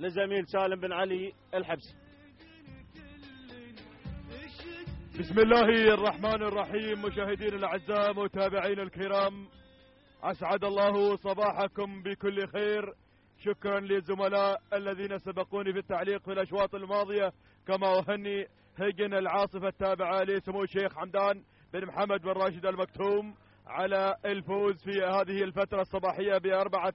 لزميل سالم بن علي الحبسي. بسم الله الرحمن الرحيم مشاهدينا الأعزاء متابعينا الكرام أسعد الله صباحكم بكل خير. شكرا للزملاء الذين سبقوني في التعليق في الأشواط الماضية. كما أهني هيجن العاصفة التابعة لسمو الشيخ حمدان بن محمد بن راشد المكتوم. على الفوز في هذه الفترة الصباحية بأربعة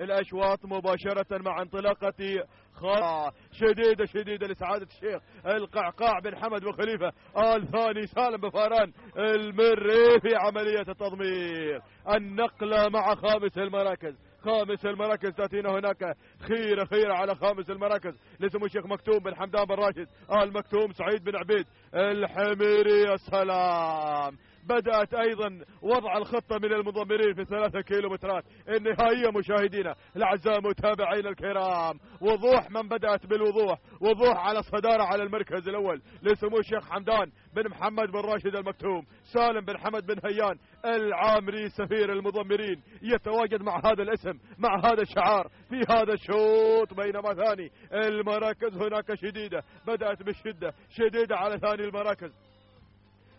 الأشواط مباشرة مع انطلاقة خاصة. شديدة شديدة لسعادة الشيخ القعقاع بن حمد بن خليفة. الثاني سالم بفاران المري في عملية التضمير. النقلة مع خامس المراكز. خامس المراكز تأتينا هناك. خيرة خيرة على خامس المراكز. لسمو الشيخ مكتوم بن حمدان بن راشد. آل مكتوم سعيد بن عبيد. الحميري يا سلام بدأت أيضا وضع الخطة من المضمرين في ثلاثة كيلومترات. النهائية مشاهدينا الأعزاء متابعينا الكرام. وضوح من بدأت بالوضوح. وضوح على صدارة على المركز الأول لسمو الشيخ حمدان بن محمد بن راشد المكتوم سالم بن حمد بن هيان العامري سفير المضمرين. يتواجد مع هذا الاسم مع هذا الشعار في هذا الشوط بينما ثاني. المراكز هناك شديدة بدأت بالشدة شديدة على ثاني المراكز.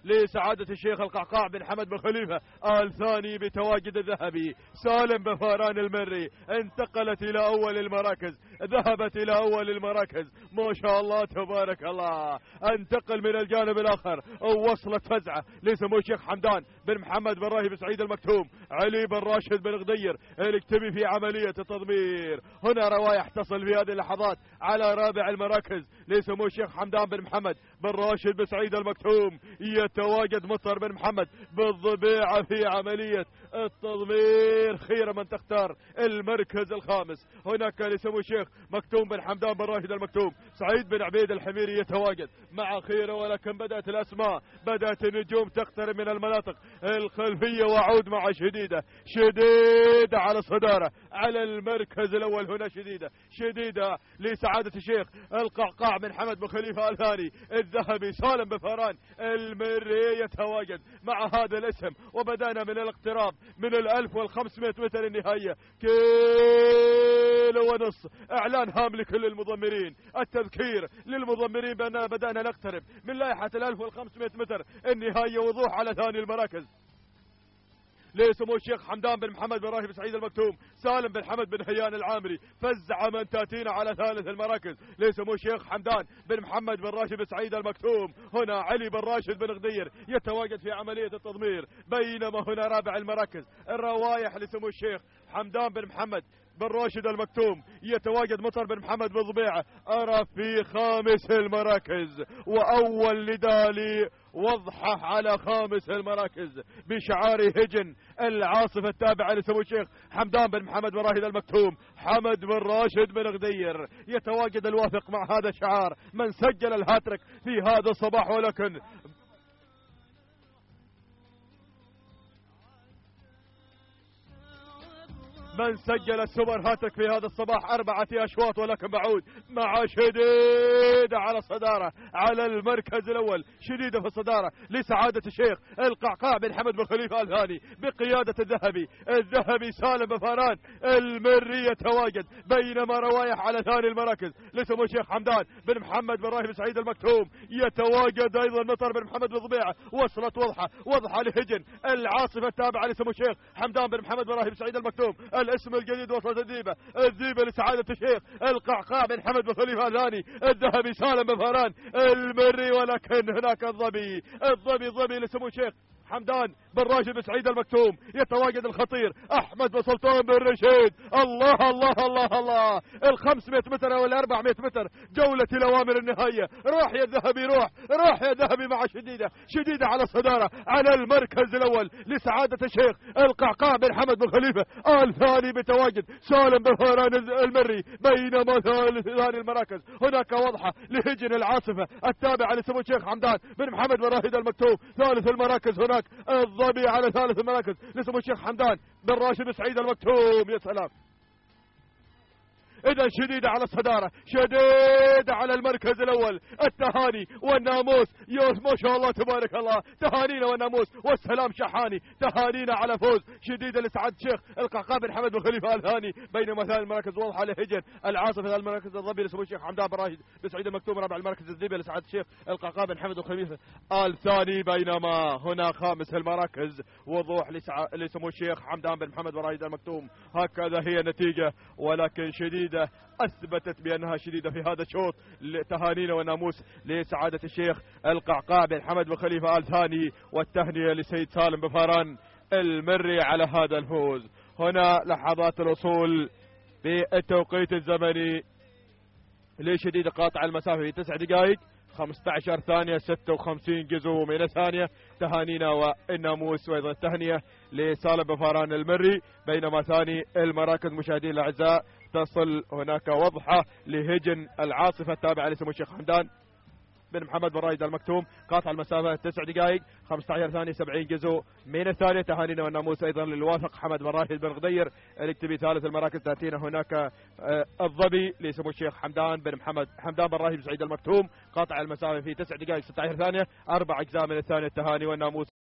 لسعادة الشيخ القعقاع بن حمد بن خليفة الثاني بتواجد الذهبي سالم بن فاران المري انتقلت إلى أول المراكز. ذهبت إلى أول المراكز. ما شاء الله تبارك الله. أنتقل من الجانب الآخر. ووصلت فزعة لسمو الشيخ حمدان بن محمد بن راهب سعيد المكتوم علي بن راشد بن غدير الاكتبي في عملية التضمير. هنا روايح تصل في هذه اللحظات على رابع المراكز لسمو الشيخ حمدان بن محمد بن راشد بن سعيد المكتوم. يتواجد مطر بن محمد بالضبيعة في عملية التضمير. خير من تختار المركز الخامس. هناك لسمو الشيخ مكتوم بن حمدان بن راشد المكتوم. سعيد بن عبيد الحميري يتواجد. مع خيره ولكن بدأت الأسماء. بدأت النجوم تقترب من المناطق. الخلفية وعود مع شديدة. شديدة على صدارة على المركز الأول هنا شديدة. شديدة لسعادة الشيخ القعقاع بن حمد بن خليفة الثاني الذهبي سالم بفاران المري يتواجد. مع هذا الاسم. وبدأنا من الاقتراب. من الألف والخمسمائة متر النهاية كيلو ونص. إعلان هام لكل المضمرين. التذكير للمضمرين بأننا بدأنا نقترب من لائحة الألف والخمسمائة متر. النهاية وضوح على ثاني المراكز. لسمو الشيخ حمدان بن محمد بن راهب سعيد المكتوم سالم بن حمد بن هيان العامري. فزع من تأتينا على ثالث المراكز. لسمو الشيخ حمدان بن محمد بن راشد سعيد المكتوم. هنا علي بن راشد بن غدير يتواجد في عملية التضمير. بينما هنا رابع المراكز. الروايح لسمو الشيخ حمدان بن محمد. بن راشد المكتوم يتواجد مطر بن محمد بن ضبيعة أرى في خامس المراكز وأول ندالي وضحة على خامس المراكز. بشعار هجن العاصفة التابعة لسمو الشيخ حمدان بن محمد بن راهد المكتوم. حمد بن راشد بن غدير. يتواجد الواثق مع هذا الشعار. من سجل الهاتريك في هذا الصباح ولكن من سجل السوبر هاتك في هذا الصباح أربعة أشواط ولكن بعود مع شديدة على الصدارة على المركز الأول شديدة في الصدارة لسعادة الشيخ القعقاع بن حمد بن خليفة الهاني بقيادة الذهبي الذهبي سالم بن فاران المري يتواجد بينما روايح على ثاني المراكز لسمو الشيخ حمدان بن محمد بن راهب سعيد المكتوم يتواجد أيضا مطر بن محمد بن ضبيعة وصلت وضحة وضحة لهجن العاصفة التابعة لسمو الشيخ حمدان بن محمد بن راهب سعيد المكتوم الاسم الجديد وصلت الذيبة. الذيبة لسعادة الشيخ القعقاع بن حمد بن خليفة الثاني الذهبي سالم بن فاران المري ولكن هناك الظبي. الظبي ظبي لسمو الشيخ حمدان بن راشد بن سعيد المكتوم يتواجد الخطير أحمد بن سلطان بن رشيد. الله الله الله الله. ال 500 متر أو ال 400 متر جولة الأوامر النهائية. روح يا الذهبي روح روح يا ذهبي مع شديدة شديدة على الصدارة على المركز الأول لسعادة الشيخ القعقاع بن حمد بن خليفة. الثاني بتواجد سالم بن فاران المري بينما ثاني المراكز. هناك وضحة لهجن العاصفة التابعة لسمو الشيخ حمدان بن محمد بن راهد المكتوم. ثالث المراكز هناك. الظبي على ثالث المراكز. لسمو الشيخ حمدان بن راشد سعيد المكتوم يا سلام. إذا شديدة على الصدارة شديدة على المركز الأول التهاني والناموس. يوس ما شاء الله تبارك الله. تهانينا والناموس. والسلام شحاني. تهانينا على فوز. شديدة لسعد الشيخ القعقاع بن حمد بن خليفة الثاني بينما ثاني المراكز واضحة لهجن العاصفة ثالث المراكز الربي لسمو الشيخ حمدان بن راشد بسعيد المكتوم رابع المركز الزبية لسعد الشيخ القعقاع بن حمد بن خليفة الثاني. بينما هنا خامس المراكز. وضوح. لسمو الشيخ حمدان بن محمد بن راشد المكتوم. هكذا هي النتيجة. ولكن شديدة أثبتت بأنها شديدة في هذا الشوط تهانينا والناموس لسعادة الشيخ القعقاع بن حمد بن خليفة آل ثاني والتهنئة لسيد سالم بفاران المري على هذا الفوز. هنا لحظات الوصول بالتوقيت الزمني لشديد قاطع المسافة في تسع دقائق. 15 ثانية 56 جزء من الثانية. تهانينا والناموس وأيضا التهنئة لسالم بفاران المري بينما ثاني المراكز مشاهدين الأعزاء تصل هناك وضحة لهجن العاصفة التابعة لسمو الشيخ حمدان بن محمد بن رايد المكتوم. قاطع المسافة تسع دقائق. 15 ثانية 70 جزء. من الثانية تهانينا والناموس أيضا للوافق حمد بن راشد بن غدير. الاكتبي ثالث المراكز تأتينا هناك آه، الظبي لسمو الشيخ حمدان بن محمد حمدان بن راشد سعيد المكتوم. قاطع المسافة في تسع دقائق 16 ثانية. أربع أجزاء من الثانية التهاني والناموس.